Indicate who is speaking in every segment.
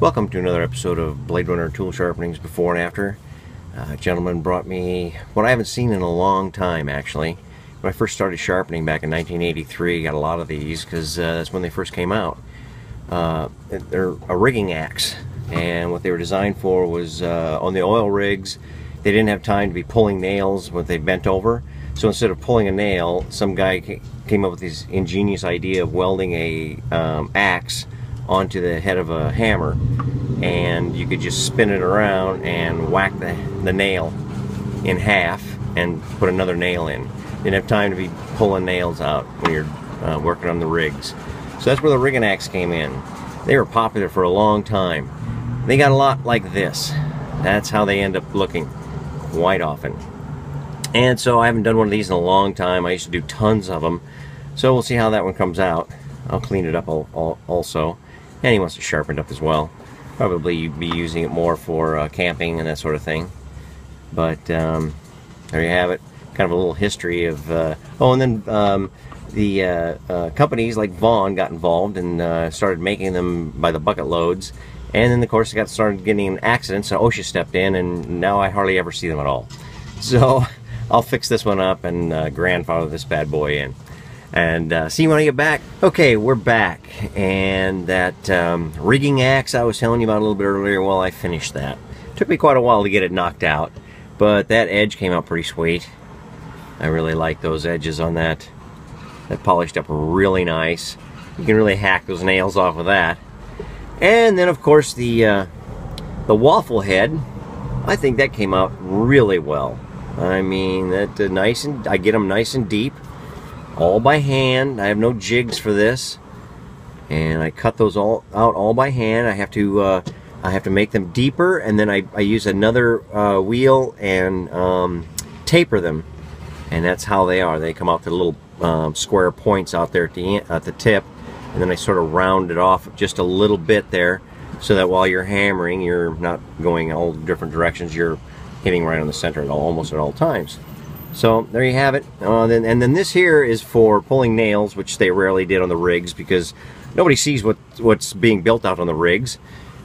Speaker 1: Welcome to another episode of Blade Runner Tool Sharpenings Before and After. Uh, gentleman brought me what I haven't seen in a long time actually. When I first started sharpening back in 1983, I got a lot of these because uh, that's when they first came out. Uh, they're a rigging axe and what they were designed for was uh, on the oil rigs they didn't have time to be pulling nails when they bent over so instead of pulling a nail some guy came up with this ingenious idea of welding a um, axe onto the head of a hammer and you could just spin it around and whack the, the nail in half and put another nail in. You didn't have time to be pulling nails out when you're uh, working on the rigs. So that's where the rigging axe came in. They were popular for a long time. They got a lot like this. That's how they end up looking quite often. And so I haven't done one of these in a long time. I used to do tons of them. So we'll see how that one comes out. I'll clean it up also and he wants it sharpened up as well. Probably be using it more for uh, camping and that sort of thing. But um, there you have it. Kind of a little history of. Uh, oh, and then um, the uh, uh companies like Vaughan got involved and uh, started making them by the bucket loads. And then, of course, it got started getting accidents, so OSHA stepped in, and now I hardly ever see them at all. So I'll fix this one up and uh, grandfather this bad boy in and uh, see you when I get back. Okay, we're back, and that um, rigging axe I was telling you about a little bit earlier, well, I finished that. Took me quite a while to get it knocked out, but that edge came out pretty sweet. I really like those edges on that. That polished up really nice. You can really hack those nails off of that. And then, of course, the uh, the waffle head. I think that came out really well. I mean, that uh, nice and I get them nice and deep all by hand. I have no jigs for this. And I cut those all out all by hand. I have to uh, I have to make them deeper and then I, I use another uh, wheel and um, taper them. And that's how they are. They come out to little um, square points out there at the, at the tip. And then I sort of round it off just a little bit there so that while you're hammering, you're not going all different directions. You're hitting right on the center at all, almost at all times. So there you have it. Uh, then, and then this here is for pulling nails, which they rarely did on the rigs because nobody sees what what's being built out on the rigs.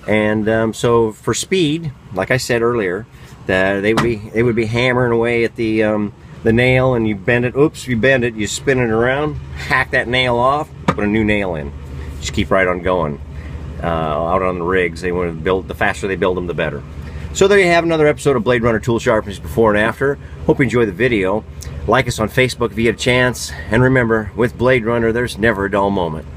Speaker 1: And um, so for speed, like I said earlier, that they would be they would be hammering away at the um, the nail, and you bend it. Oops, you bend it, you spin it around, hack that nail off, put a new nail in. Just keep right on going. Uh, out on the rigs, they want to build. The faster they build them, the better. So there you have another episode of Blade Runner Tool Sharpenings before and after. Hope you enjoy the video. Like us on Facebook if you get a chance. And remember, with Blade Runner, there's never a dull moment.